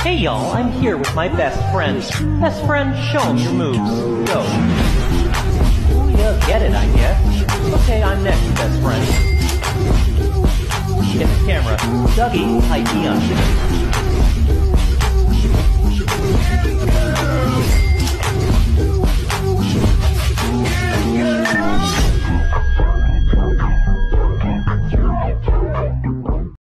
Hey y'all, I'm here with my best friends. Best friend, show them your moves. Go. Oh yeah, get it, I guess. Okay, I'm next, best friend. Hit the camera. Dougie, hi me.